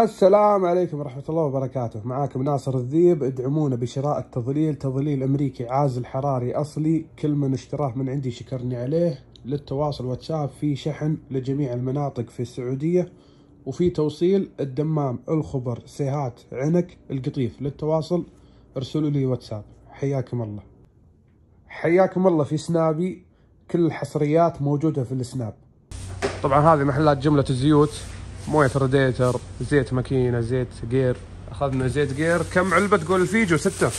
السلام عليكم ورحمة الله وبركاته. معاكم ناصر الذيب. ادعمونا بشراء التظليل تظليل أمريكي عازل حراري أصلي. كل من اشتراه من عندي شكرني عليه. للتواصل واتساب في شحن لجميع المناطق في السعودية. وفي توصيل الدمام الخبر سيهات عنك القطيف. للتواصل ارسلوا لي واتساب. حياكم الله. حياكم الله في سنابي. كل الحصريات موجودة في السناب. طبعا هذه محلات جملة الزيوت. موية راديتر زيت ماكينة زيت جير. أخذنا زيت جير كم علبة تقول ال Figo ستة.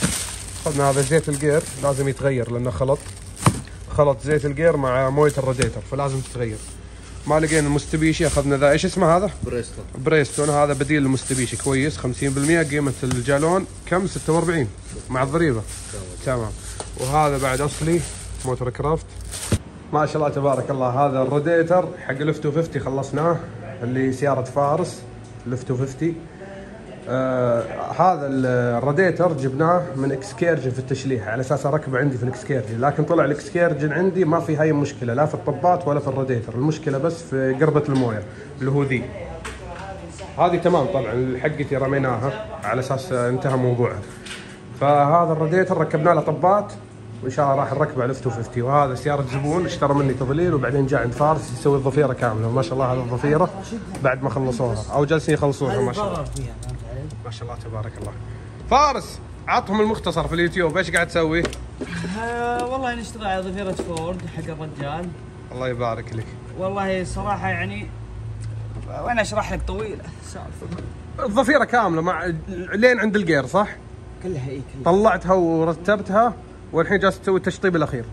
أخذنا هذا زيت الجير لازم يتغير لأنه خلط. خلط زيت الجير مع موية الراديتر فلازم تتغير. ما لقينا المستبيشي أخذنا ذا إيش اسمه هذا؟ Prestone. Prestone هذا بديل للمستبيشي كويس 50% قيمة الجالون كم؟ 46 مع الضريبة. تمام. وهذا بعد أصلي Motorcraft. ما شاء الله تبارك الله هذا الراديتر حق ال F 250 خلصناه. اللي سيارة فارس ال F 250 آه هذا الراديتر جبناه من Excursion في التشليح على أساس أركبه عندي في ال Excursion لكن طلع ال Excursion عندي ما في هاي مشكلة لا في الطبات ولا في الراديتر المشكلة بس في قربة الموية اللي هو ذي. هذه تمام طبعا حقتي رميناها على أساس انتهى موضوعها. فهذا الراديتر ركبنا له طبات. وان شاء الله راح نركبه على اف 250 وهذا سيارة زبون اشترى مني تظليل وبعدين جاء عند فارس يسوي الضفيره كاملة. ما شاء الله هذه الضفيره بعد ما خلصوها. أو جالسين يخلصونها ما شاء الله. ما شاء الله تبارك الله. فارس عطهم المختصر في اليوتيوب. إيش قاعد تسوي؟ آه والله نشتغل على ظفيرة فورد حق الرجال. الله يبارك لك. والله صراحة يعني وأنا أشرح لك طويلة سالفة. الضفيره كاملة مع لين عند الجير صح؟ كلها اي كلها. طلعتها ورتبتها. والحين جالس تسوي التشطيب الأخير.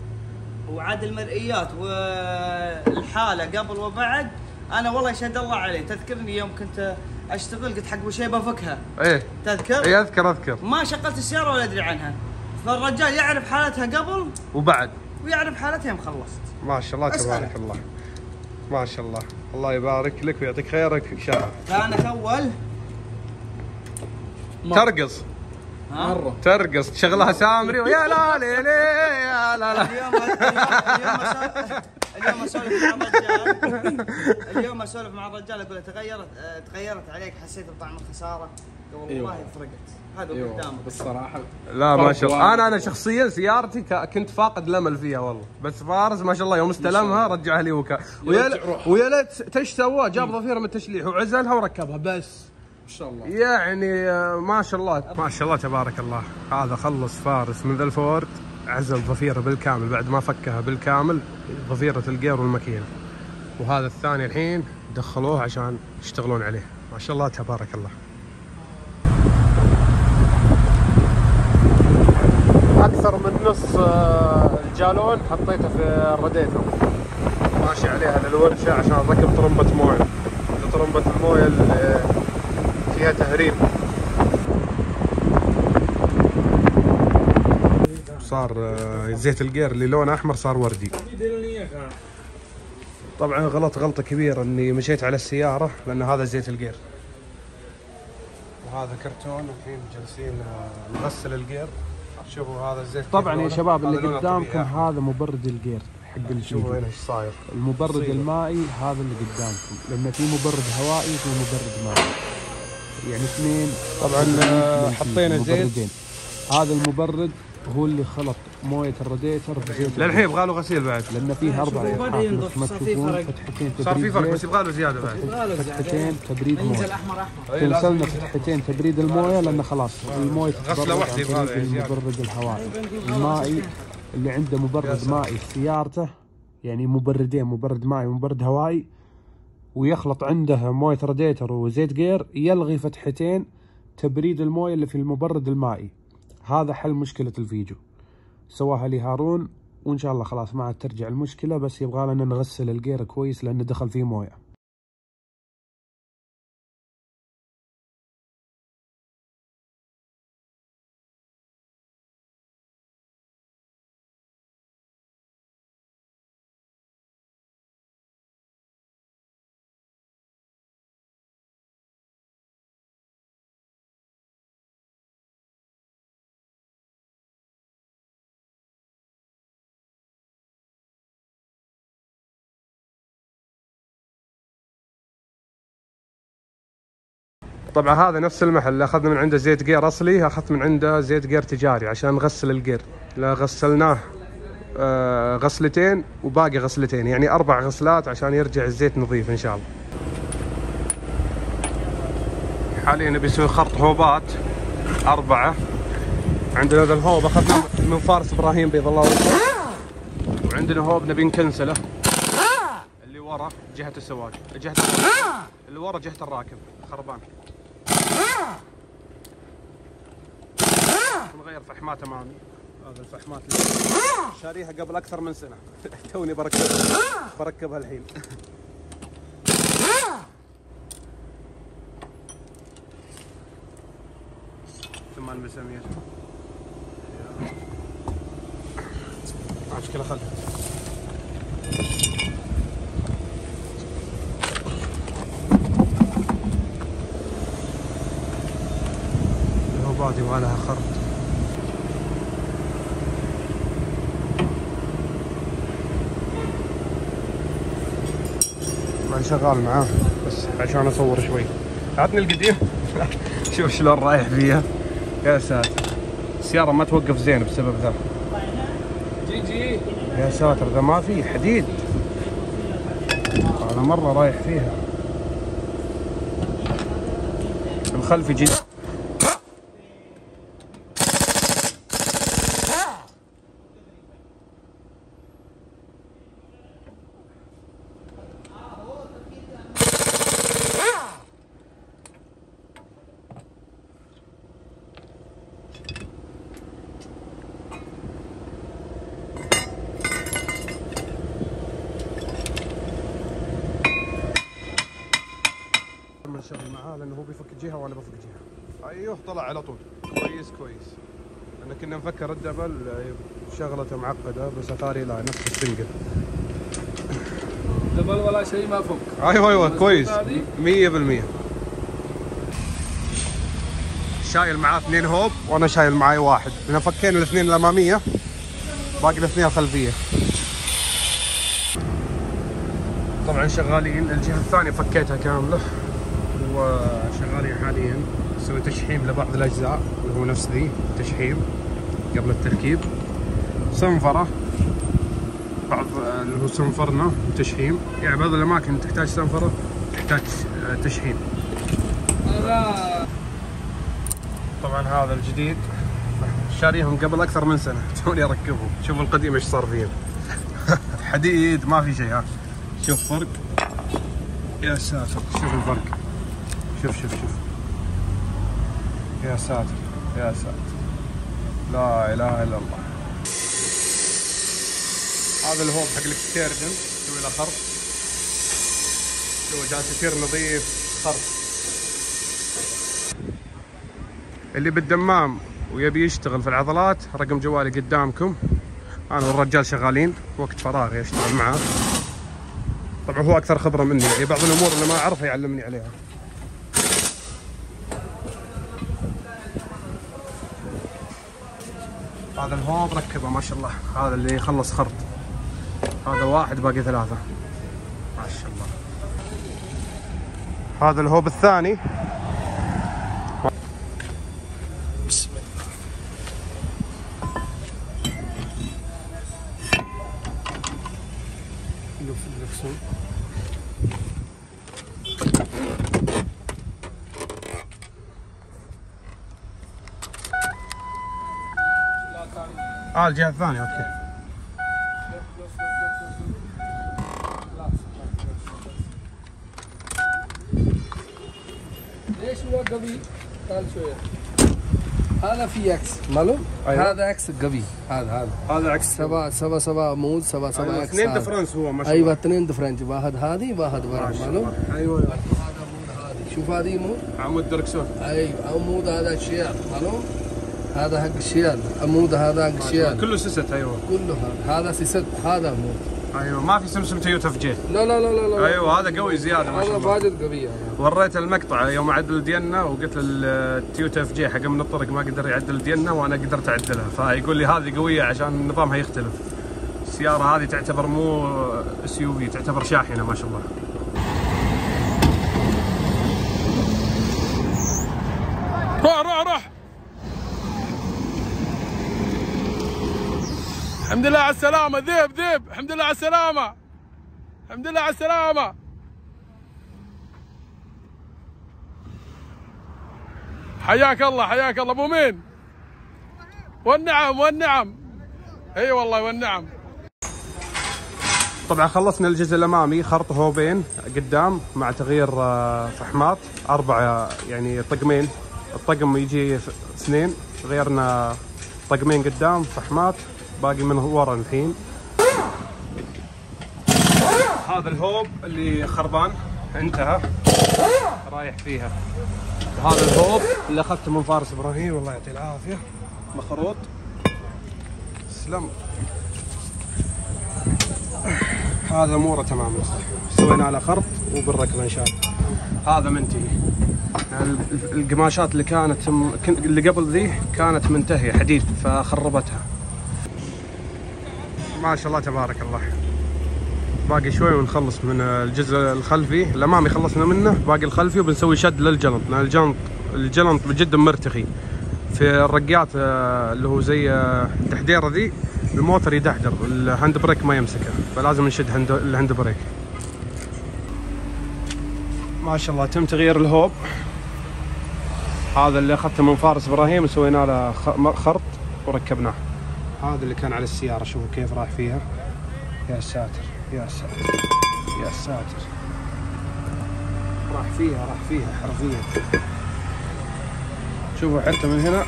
وعاد المرئيات والحالة قبل وبعد أنا والله يشهد الله علي تذكرني يوم كنت أشتغل قلت حق وشيبة فكها إيه. تذكر؟ إيه أذكر أذكر. ما شغلت السيارة ولا أدري عنها. فالرجال يعرف حالتها قبل وبعد. ويعرف حالتها يوم خلصت. ما شاء الله. تبارك الله. ما شاء الله. الله يبارك لك ويعطيك خيرك شاء كانت أول ترقص. ها؟ ترقص تشغلها سامري ويا لا لي لي يا لا لا. اليوم اليوم أسولف مع الرجال. اليوم أسولف مع الرجال أقول له تغيرت تغيرت عليك حسيت بطعم الخسارة؟ قال والله فرقت. هذا أيوه قدامك. بالصراحة. لا ما شاء الله. أنا أنا شخصيا سيارتي كنت فاقد الامل فيها والله. بس فارس ما شاء الله يوم استلمها رجعها لي وكا ويا ليت تش سواه جاب ضفيره من التشليح وعزلها وركبها بس. إن شاء الله. يعني آه، ما شاء الله. ما شاء الله تبارك الله. هذا خلص فارس من ذا الفورد عزل ضفيره بالكامل بعد ما فكها بالكامل ضفيره الجير والماكينه وهذا الثاني الحين دخلوه عشان يشتغلون عليه. ما شاء الله تبارك الله. أكثر من نص آه، الجالون حطيته في الراديتر ماشي عليها للورشة عشان ركب طرمبة موية. طرمبة الموية اللي فيها تهريب. صار آه، زيت الجير اللي لونه أحمر صار وردي. طبعا غلط غلطة كبيرة إني مشيت على السيارة لأن هذا زيت الجير. وهذا كرتون الحين جالسين آه، نغسل الجير. شوفوا هذا الزيت طبعا يا. شباب اللي قدامكم. هذا مبرد الجير حق شوفوا هنا إيش صاير. المبرد مصيبة. المائي هذا اللي قدامكم. لأن في مبرد هوائي وفي مبرد مائي. يعني اثنين طبعا آه، حطينا زيت. مبردين هذا المبرد هو اللي خلط موية الراديتر بزيت للحين يبغى له غسيل بعد. لأن فيه أربع فتحات ما صار في تشوفون. فتحتين صار في فرق بس يبغى له زيادة بعد. فتحتين تبريد ينزل موية. أحمر أحمر. كنسلنا فتحتين تبريد الموية لأن خلاص الموية واحدة عن يبغى زيادة. المبرد الهوائي. المائي اللي عنده مبرد. مائي في سيارته يعني مبردين مبرد مائي ومبرد هوائي ويخلط عنده موية راديتر وزيت جير يلغي فتحتين تبريد الموية اللي في المبرد المائي. هذا حل مشكلة ال Figo سواها لي هارون وإن شاء الله خلاص ما عاد ترجع المشكلة بس يبغى لنا نغسل الجير كويس لأنه دخل فيه موية. طبعا هذا نفس المحل. اللي أخذنا من عنده زيت جير أصلي أخذت من عنده زيت جير تجاري عشان نغسل الجير. لا غسلناه آه، غسلتين وباقي غسلتين يعني أربع غسلات عشان يرجع الزيت نظيف إن شاء الله. حاليا نبي نسوي خرط هوبات أربعة. عندنا ذا الهوب اخذنا من فارس إبراهيم بيض الله وجهه وعندنا هوب نبي نكنسله. اللي ورا جهة السواق جهة. اللي ورا جهة الراكب خربان. نغير فحمات أمامي. هذا الفحمات شاريها قبل أكثر من سنة. توني بركبها بركبها الحين. ثمان مسامير ما مشكله خلها الهوبات يبغى لها خرط. ما شغال معاه بس عشان أصور شوي. عطني القديم. شوف شلون رايح فيها. يا ساتر. السيارة ما توقف زين بسبب ذا. جي جي. يا ساتر ذا ما في حديد. أنا مرة رايح فيها. الخلفي جي ما نشغل معاه لأنه هو بيفك جهة وأنا بفك جهة. أيوه طلع على طول. كويس كويس. إحنا كنا نفكر ال double آه، شغلته معقدة بس أتاري لا نفس ال single. double ولا شيء ما فك. أيوه أيوه كويس. هذه؟ 100% شايل معاه اثنين hub وأنا شايل معاي واحد. إحنا فكينا الاثنين الاماميه باقي الاثنين الخلفيه طبعا شغالين الجهة الثانية فكيتها كاملة. وشغالين حاليا نسوي تشحيم لبعض الأجزاء اللي هو نفس ذي تشحيم قبل التركيب. صنفره بعض اللي هو صنفرنا وتشحيم. يعني بعض الأماكن تحتاج صنفره تحتاج آه، تشحيم. طبعا هذا الجديد شاريهم قبل أكثر من سنة. توني أركبهم. شوف القديم إيش صار فيهم. حديد ما في شيء ها. شوف فرق. يا ساتر. شوف الفرق. شوف شوف شوف. يا ساتر يا ساتر. لا إله إلا الله. هذا ال hub حق ال Excursion نسوي له خرط شوف جالس يصير نظيف خرط اللي بالدمام ويبي يشتغل في العضلات رقم جوالي قدامكم. أنا والرجال شغالين وقت فراغي اشتغل معاه طبعا هو أكثر خبرة مني يعني بعض الأمور اللي ما أعرفها يعلمني عليها. هذا الهوب ركبه ما شاء الله. هذا اللي يخلص خرط. هذا واحد باقي ثلاثة. ما شاء الله. هذا الهوب الثاني. آه الجهه الثانية أوكي ليش هو قوي؟ تعال شوية هذا في عكس معلوم؟ أيوة. هذا عكس قوي هذا هذا هذا عكس سبعة سبعة سبعة عمود سبعة سبعة أيوة، عكس اثنين هذا. ديفرنس هو ما شاء أيوه الله اثنين ديفرنت واحد هذه واحد ورا معلوم؟ أيوه هذا عمود هذه شوف هذه عمود عمود دركسون أيوه عمود هذا شيال معلوم؟ هذا حق الشيال عمود هذا حق الشيال كله سست أيوه. كله هذا. هذا سيست هذا عمود أيوه. ما في سمسم تويوتا في جيت لا لا لا لا لا. أيوه هذا قوي زيادة ما شاء هذا الله. واجد قوي هذا وريت المقطع يوم عدل دينا وقلت التويوتا FJ حق من الطرق ما قدر يعدل دينا وأنا قدرت أعدلها. فيقول لي هذه قوية عشان نظامها يختلف. السيارة هذه تعتبر مو SUV تعتبر شاحنة ما شاء الله. الحمد لله على السلامة. ذيب ذيب. الحمد لله على السلامة. الحمد لله على السلامة. حياك الله حياك الله. أبو مين؟ والنعم والنعم. إي والله والنعم. طبعا خلصنا الجزء الأمامي. خرط هوبين قدام مع تغيير آه، فحمات أربع يعني طقمين. الطقم يجي اثنين. غيرنا طقمين قدام فحمات باقي من ورا الحين. هذا الهوب اللي خربان. انتهى. رايح فيها. هذا الهوب اللي أخذته من فارس إبراهيم. الله يعطيه العافية. مخروط. سلم. هذا اموره تمام سوينا له خرط وبالركبه إن شاء الله. هذا منتهي. ال- القماشات اللي كانت اللي قبل ذي كانت منتهية حديث فخربتها. ما شاء الله تبارك الله. باقي شوي ونخلص من الجزء الخلفي. الأمامي خلصنا منه باقي الخلفي وبنسوي شد للجلنط لأن الجلنط الجلنط جدا مرتخي. في الرقات آه، اللي هو زي آه، التحديرة ذي الموتر يدحدر ال hand brake ما يمسكه. فلازم نشد ال hand brake. ما شاء الله تم تغيير الهوب. هذا اللي أخذته من فارس إبراهيم وسوينا له خرط وركبناه. هذا اللي كان على السيارة شوفوا كيف راح فيها. يا ساتر يا ساتر يا ساتر. راح فيها راح فيها حرفيا. شوفوا حتى من هنا.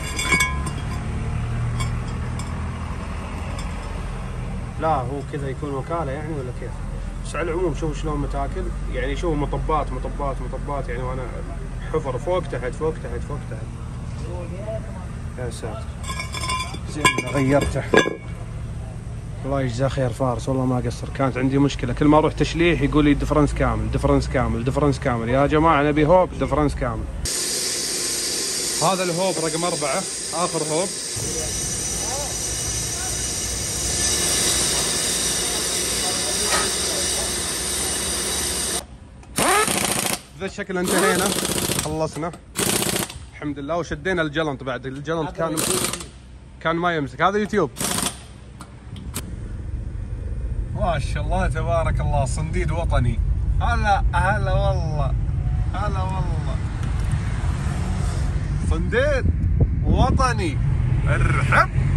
لا هو كذا يكون وكالة يعني ولا كيف؟ بس على العموم شوفوا شلون متاكل. يعني شوفوا مطبات مطبات مطبات. يعني وأنا حفر فوق تحت فوق تحت فوق تحت. يا ساتر. غيرته. الله يجزاه خير فارس. والله ما قصر. كانت عندي مشكلة. كل ما أروح تشليح يقول لي difference كامل difference كامل difference كامل. يا جماعة نبي hub difference كامل. هذا ال hub رقم أربعة. آخر hub. ذا الشكل انتهينا خلصنا. الحمد لله. وشدينا الجلنط بعد. الجلنط كان كان ما يمسك. هذا يوتيوب. ما شاء الله تبارك الله صنديد وطني. هلا هلا والله هلا والله. صنديد وطني. ارحب.